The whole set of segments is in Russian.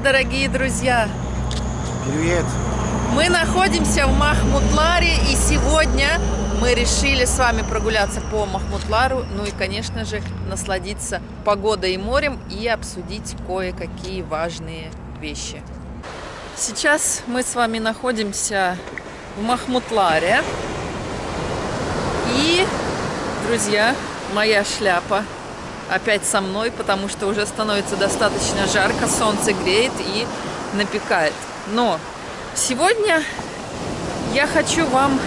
Привет, дорогие друзья! Привет! Мы находимся в Махмутларе, и сегодня мы решили с вами прогуляться по Махмутлару, ну и, конечно же, насладиться погодой и морем и обсудить кое-какие важные вещи. Сейчас мы с вами находимся в Махмутларе. И, друзья, моя шляпа опять со мной, потому что уже становится достаточно жарко, солнце греет и напекает. Но сегодня я хочу вам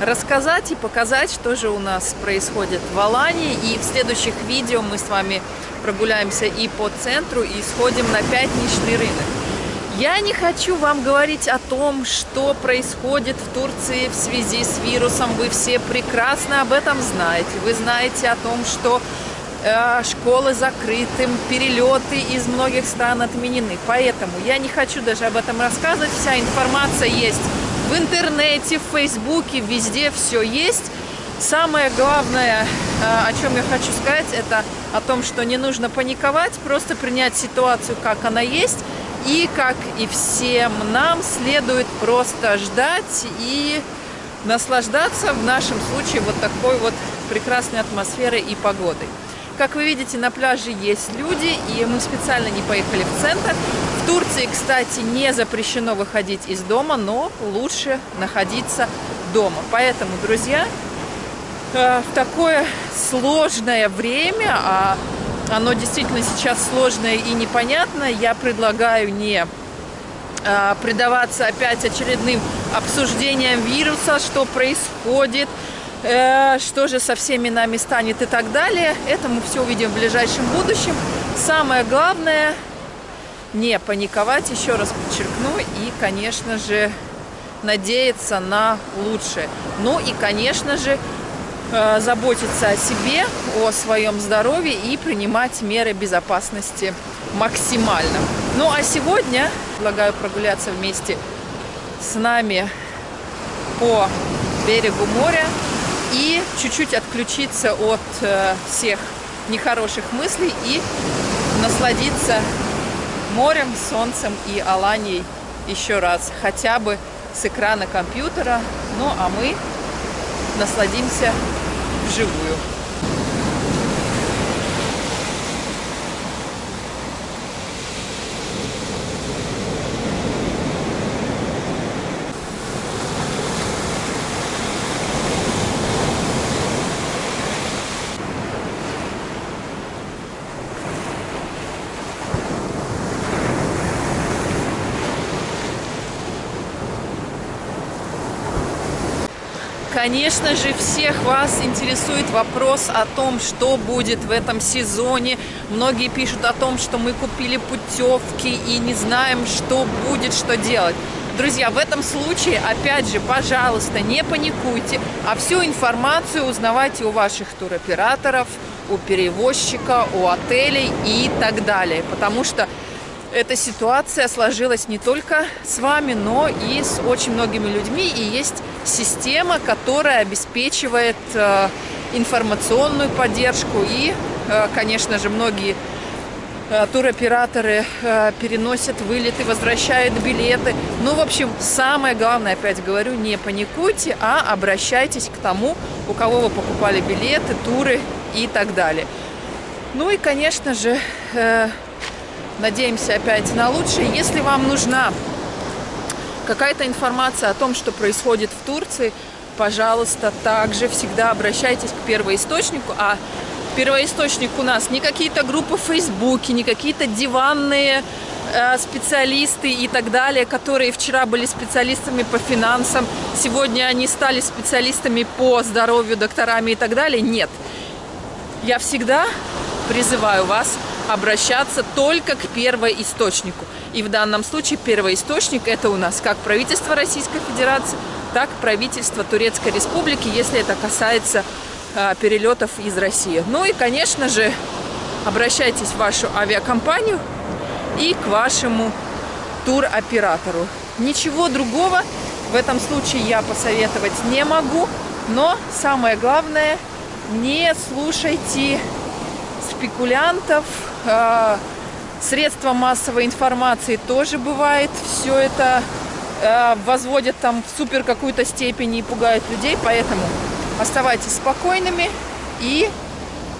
рассказать и показать, что же у нас происходит в Алании. И в следующих видео мы с вами прогуляемся и по центру, и сходим на пятничный рынок. Я не хочу вам говорить о том, что происходит в Турции в связи с вирусом. Вы все прекрасно об этом знаете. Вы знаете о том, что школы закрыты, перелеты из многих стран отменены. Поэтому я не хочу даже об этом рассказывать. Вся информация есть в интернете, в Фейсбуке, везде все есть. Самое главное, э, о чем я хочу сказать, это о том, что не нужно паниковать, просто принять ситуацию, как она есть – и, как и всем нам, следует просто ждать и наслаждаться в нашем случае вот такой вот прекрасной атмосферой и погодой. Как вы видите, на пляже есть люди, и мы специально не поехали в центр. В Турции, кстати, не запрещено выходить из дома, но лучше находиться дома. Поэтому, друзья, э, в такое сложное время, а оно действительно сейчас сложное и непонятное. Я предлагаю не а, предаваться опять очередным обсуждениям вируса, что происходит, э, что же со всеми нами станет и так далее. Это мы все увидим в ближайшем будущем. Самое главное не паниковать, еще раз подчеркну, и, конечно же, надеяться на лучшее. Ну и, конечно же, Э, заботиться о себе, о своем здоровье и принимать меры безопасности максимально. Ну а сегодня предлагаю прогуляться вместе с нами по берегу моря и чуть-чуть отключиться от э, всех нехороших мыслей и насладиться морем, солнцем и Аланией еще раз, хотя бы с экрана компьютера. Ну а мы насладимся вживую. Конечно же, всех вас интересует вопрос о том, что будет в этом сезоне. Многие пишут о том, что мы купили путевки и не знаем, что будет, что делать. Друзья, в этом случае, опять же, пожалуйста, не паникуйте, а всю информацию узнавайте у ваших туроператоров, у перевозчика, у отелей и так далее. Потому что эта ситуация сложилась не только с вами, но и с очень многими людьми. И есть система, которая обеспечивает э, информационную поддержку. И, э, конечно же, многие э, туроператоры переносят вылеты, возвращают билеты. Ну, в общем, самое главное, опять говорю, не паникуйте, а обращайтесь к тому, у кого вы покупали билеты, туры и так далее. Ну и, конечно же, Надеемся опять на лучшее. Если вам нужна какая-то информация о том, что происходит в Турции, пожалуйста, также всегда обращайтесь к первоисточнику. А первоисточник у нас не какие-то группы в Фейсбуке, не какие-то диванные э, специалисты и так далее, которые вчера были специалистами по финансам, сегодня они стали специалистами по здоровью, докторами и так далее. Нет. Я всегда призываю вас обращаться только к первоисточнику. И в данном случае первоисточник это у нас как правительство Российской Федерации, так правительство Турецкой Республики, если это касается э, перелетов из России. Ну и, конечно же, обращайтесь в вашу авиакомпанию и к вашему туроператору. Ничего другого в этом случае я посоветовать не могу, но самое главное, не слушайте спекулянтов, э, средства массовой информации тоже бывает. Все это э, возводят там в супер какую-то степень и пугают людей. Поэтому оставайтесь спокойными и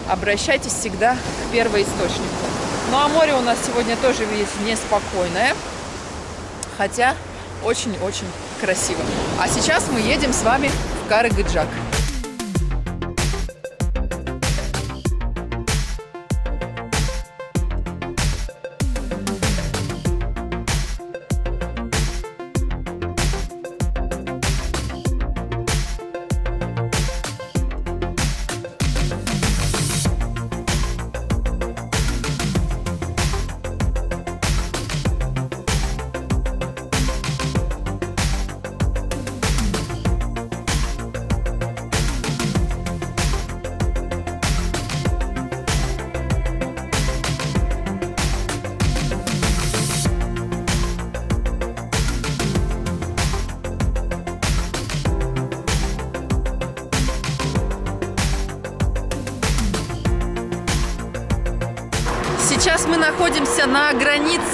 обращайтесь всегда к первоисточнику. Ну а море у нас сегодня тоже, видите, неспокойное. Хотя очень-очень красиво. А сейчас мы едем с вами в Карыгыджак.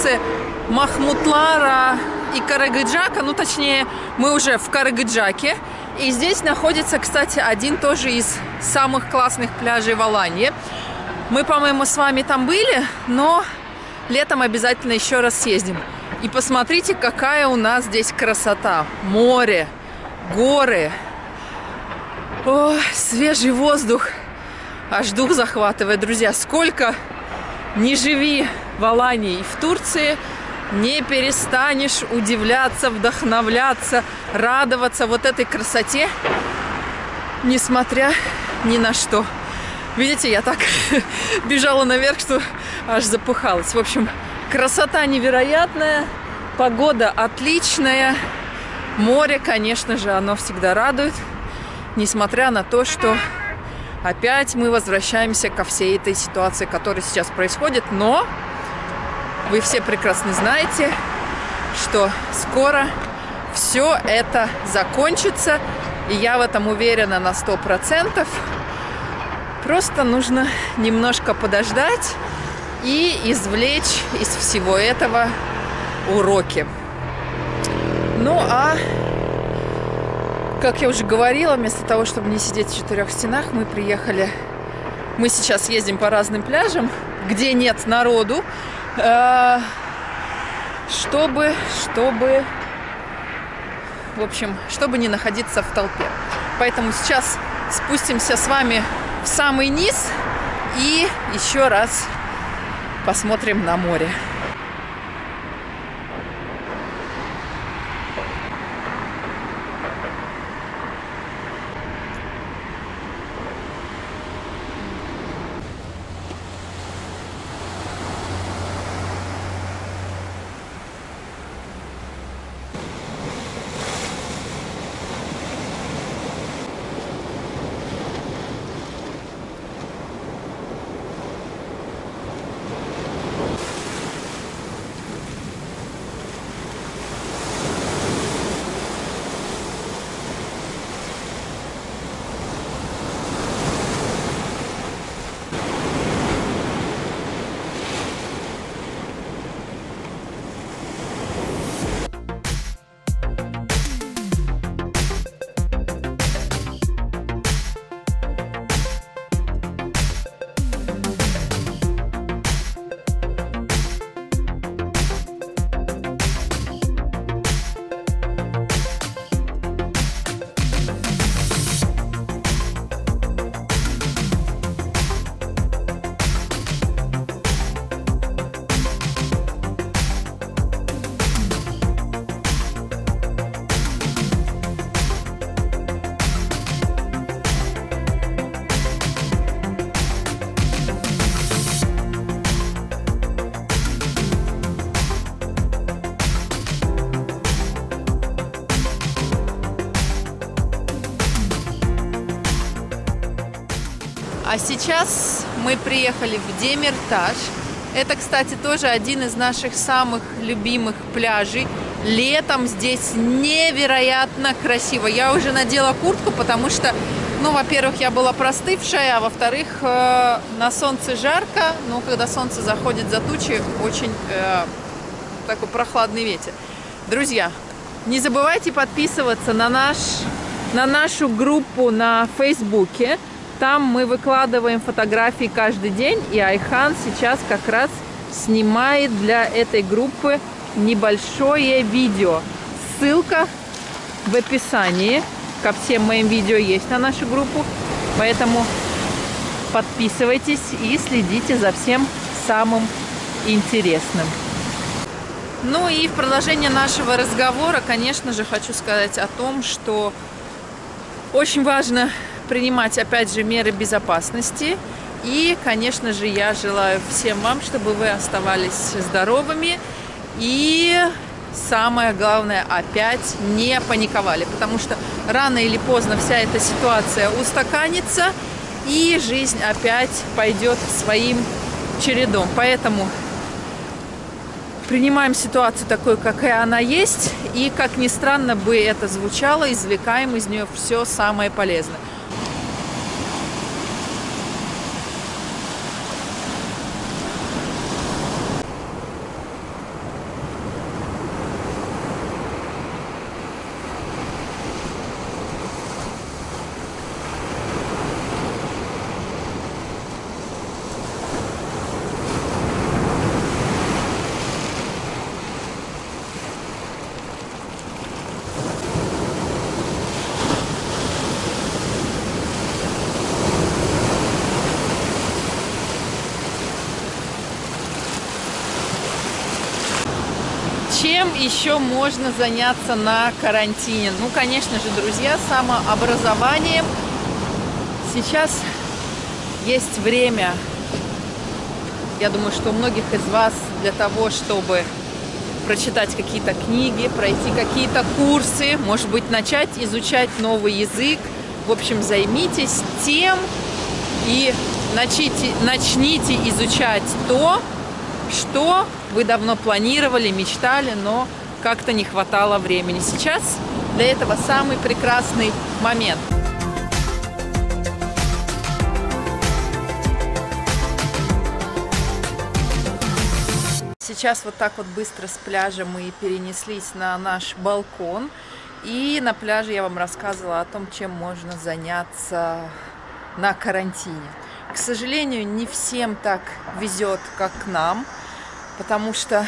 Границе Махмутлара и Карагыджака, ну точнее, мы уже в Карагыджаке. И здесь находится, кстати, один тоже из самых классных пляжей в Алании. Мы, по-моему, с вами там были, но летом обязательно еще раз съездим. И посмотрите, какая у нас здесь красота. Море, горы, О, свежий воздух. Аж дух захватывает, друзья. Сколько не живи в Алании и в Турции, не перестанешь удивляться, вдохновляться, радоваться вот этой красоте, несмотря ни на что. Видите, я так бежала наверх, что аж запыхалась. В общем, красота невероятная, погода отличная, море, конечно же, оно всегда радует, несмотря на то, что опять мы возвращаемся ко всей этой ситуации, которая сейчас происходит. Но вы все прекрасно знаете, что скоро все это закончится. И я в этом уверена на сто процентов. Просто нужно немножко подождать и извлечь из всего этого уроки. Ну а как я уже говорила, вместо того, чтобы не сидеть в четырех стенах, мы приехали. Мы сейчас ездим по разным пляжам, где нет народу, чтобы, чтобы, в общем, чтобы не находиться в толпе. Поэтому сейчас спустимся с вами в самый низ и еще раз посмотрим на море. А сейчас мы приехали в Демиртаж. Это, кстати, тоже один из наших самых любимых пляжей. Летом здесь невероятно красиво. Я уже надела куртку, потому что Ну, во-первых, я была простывшая, а во-вторых, э, на солнце жарко, но когда солнце заходит за тучи, очень э, такой прохладный ветер. Друзья, не забывайте подписываться на, наш, на нашу группу на Фейсбуке. Там мы выкладываем фотографии каждый день, и Айхан сейчас как раз снимает для этой группы небольшое видео. Ссылка в описании ко всем моим видео есть на нашу группу. Поэтому подписывайтесь и следите за всем самым интересным. Ну и в продолжение нашего разговора, конечно же, хочу сказать о том, что очень важно принимать, опять же, меры безопасности. И, конечно же, я желаю всем вам, чтобы вы оставались здоровыми и самое главное, опять не паниковали, потому что рано или поздно вся эта ситуация устаканится, и жизнь опять пойдет своим чередом. Поэтому принимаем ситуацию такой, какая она есть, и, как ни странно бы это звучало, извлекаем из нее все самое полезное. Чем еще можно заняться на карантине? Ну, конечно же, друзья, самообразованием. Сейчас есть время, я думаю, что у многих из вас для того, чтобы прочитать какие-то книги, пройти какие-то курсы, может быть, начать изучать новый язык. В общем, займитесь тем и начните, начните изучать то, что вы давно планировали, мечтали, но как-то не хватало времени. Сейчас для этого самый прекрасный момент. Сейчас вот так вот быстро с пляжа мы перенеслись на наш балкон. И на пляже я вам рассказывала о том, чем можно заняться на карантине. К сожалению, не всем так везет, как нам потому что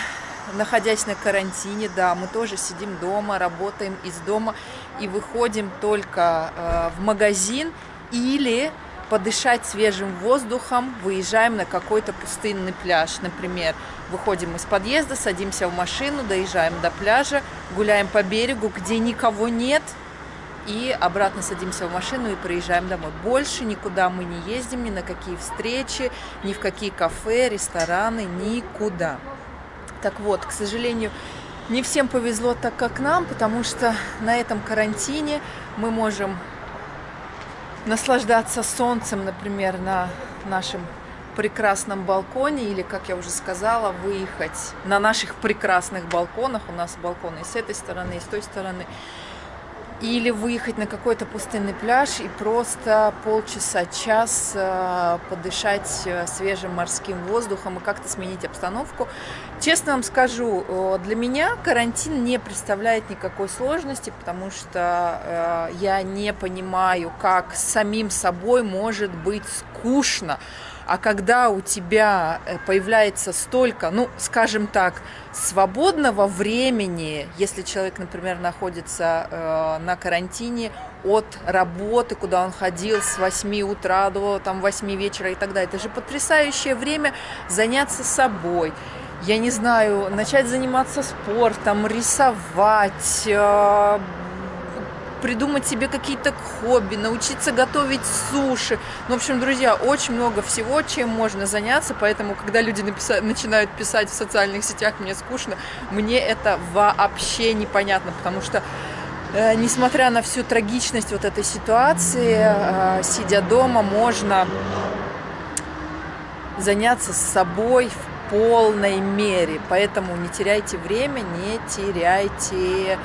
находясь на карантине, да, мы тоже сидим дома, работаем из дома и выходим только э, в магазин или подышать свежим воздухом, выезжаем на какой-то пустынный пляж, например, выходим из подъезда, садимся в машину, доезжаем до пляжа, гуляем по берегу, где никого нет, и обратно садимся в машину и приезжаем домой. Больше никуда мы не ездим, ни на какие встречи, ни в какие кафе, рестораны, никуда. Так вот, к сожалению, не всем повезло так, как нам, потому что на этом карантине мы можем наслаждаться солнцем, например, на нашем прекрасном балконе или, как я уже сказала, выехать на наших прекрасных балконах. У нас балконы и с этой стороны, и с той стороны или выехать на какой-то пустынный пляж и просто полчаса, час э, подышать э, свежим морским воздухом и как-то сменить обстановку. Честно вам скажу, э, для меня карантин не представляет никакой сложности, потому что я не понимаю, как самим собой может быть скучно. А когда у тебя э, появляется столько, ну, скажем так, свободного времени, если человек, например, находится э, на карантине от работы, куда он ходил с 8 утра до там, 8 вечера и так далее, это же потрясающее время заняться собой. Я не знаю, начать заниматься спортом, рисовать, э, придумать себе какие-то хобби, научиться готовить суши. Ну, в общем, друзья, очень много всего, чем можно заняться, поэтому, когда люди написа- начинают писать в социальных сетях «мне скучно», мне это вообще непонятно, потому что э, несмотря на всю трагичность вот этой ситуации, э, сидя дома, можно заняться собой в полной мере. Поэтому не теряйте время, не теряйте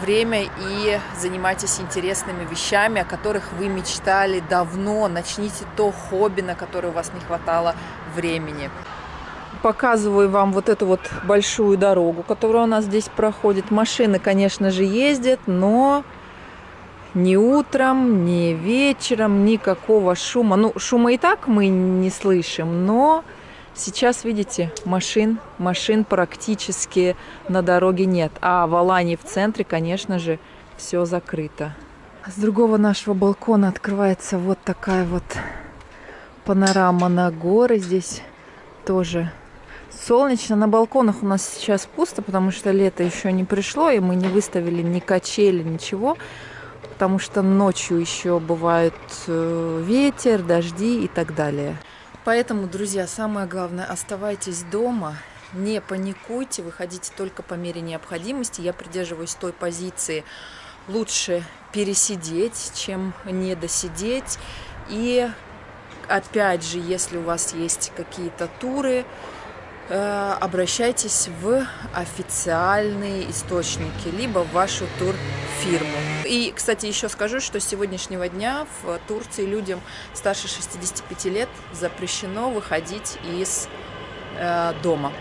время и занимайтесь интересными вещами, о которых вы мечтали давно. Начните то хобби, на которое у вас не хватало времени. Показываю вам вот эту вот большую дорогу, которая у нас здесь проходит. Машины, конечно же, ездят, но ни утром, ни вечером, никакого шума. Ну, шума и так мы не слышим, но сейчас, видите, машин, машин практически на дороге нет. А в Алании в центре, конечно же, все закрыто. С другого нашего балкона открывается вот такая вот панорама на горы. Здесь тоже солнечно. На балконах у нас сейчас пусто, потому что лето еще не пришло, и мы не выставили ни качели, ничего потому что ночью еще бывает э, ветер, дожди и так далее. Поэтому, друзья, самое главное, оставайтесь дома, не паникуйте, выходите только по мере необходимости. Я придерживаюсь той позиции, лучше пересидеть, чем не досидеть. И опять же, если у вас есть какие-то туры, обращайтесь в официальные источники, либо в вашу турфирму. И, кстати, еще скажу, что с сегодняшнего дня в Турции людям старше 65 лет запрещено выходить из э, дома.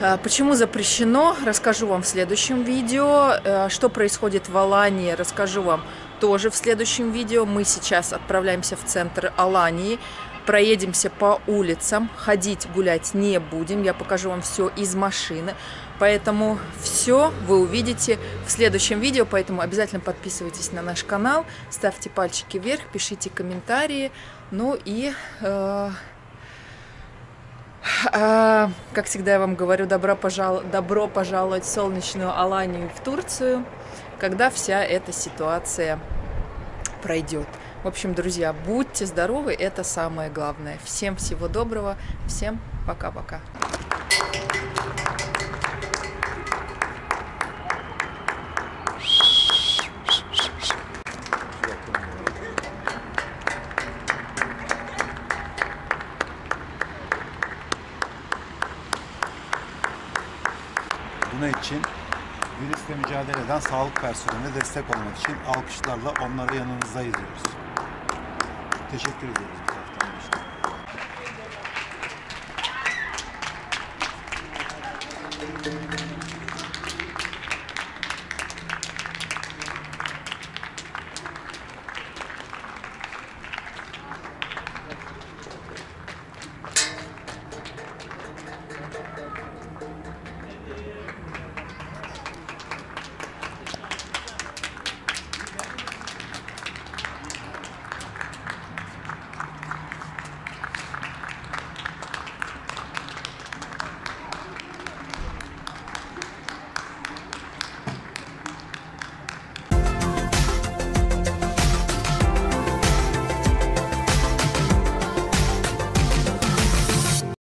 Э, почему запрещено, расскажу вам в следующем видео. Э, что происходит в Алании, расскажу вам тоже в следующем видео. Мы сейчас отправляемся в центр Алании проедемся по улицам, ходить, гулять не будем. Я покажу вам все из машины. Поэтому все вы увидите в следующем видео. Поэтому обязательно подписывайтесь на наш канал, ставьте пальчики вверх, пишите комментарии. Ну и, э, э, как всегда я вам говорю, добро, пожал добро пожаловать в солнечную Аланию в Турцию, когда вся эта ситуация пройдет. В общем, друзья, будьте здоровы, это самое главное. Всем всего доброго, всем пока-пока. Buna için virüsle mücadele eden sağlık personeline destek olmak için alkışlarla onları yanınızdayız diyoruz. Teşekkür ediyoruz.